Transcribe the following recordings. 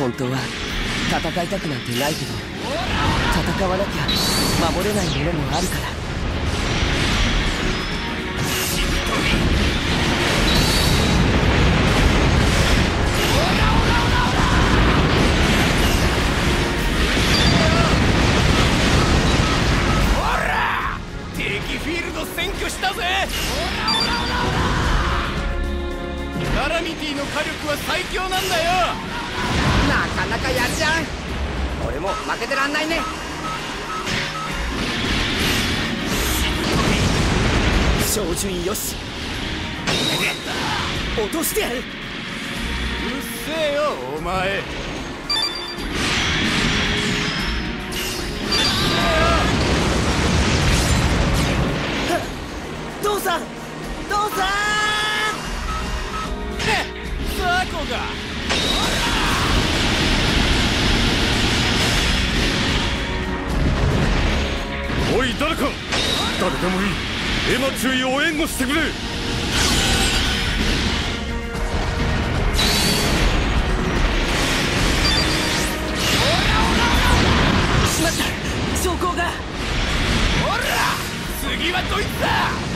本当は戦いたくなんてないけど戦わなきゃ守れないものもあるから。したぜ。カラミティの火力は最強なんだよ。なかなかやるじゃん。俺も負けてらんないね。照準よし。落としてやる。うっせえよお前誰でもいい。エマ注意を援護してくれ。しまった。が。ほら。次はどいつだ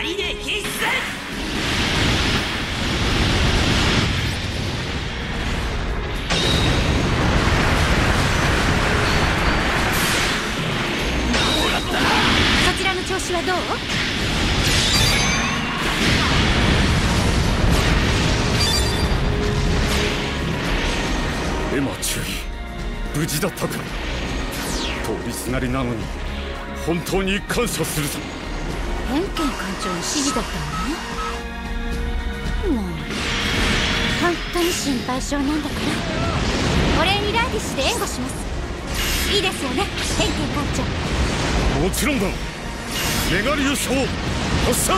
二人で必戦そちらの調子はどうエマ注意無事だったか。通りすがりなのに本当に感謝するぞ。偏見艦長の指示だったのねもう。本当に心配性なんだから。お礼にラーディッシュで援護しますいいですよね偏見艦長もちろんだ。メガリオ賞発射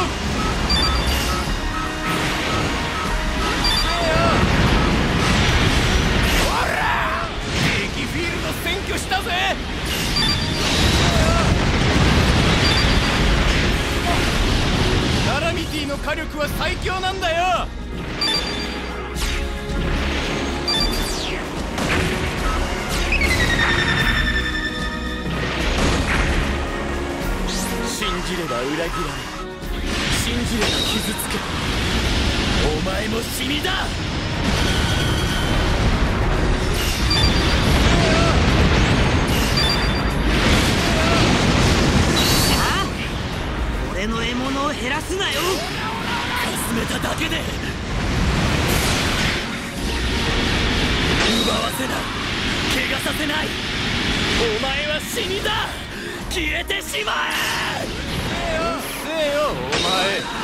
火力は最強なんだよ。信じれば裏切られ信じれば傷つけお前も死にだ。俺の獲物を減らすなよ。進めただけで。奪わせない。怪我させない。お前は死にだ。消えてしまえ。うっせえよお前。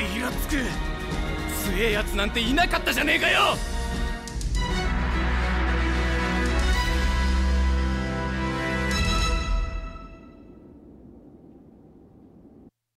イラつく。強えやつなんていなかったじゃねえかよ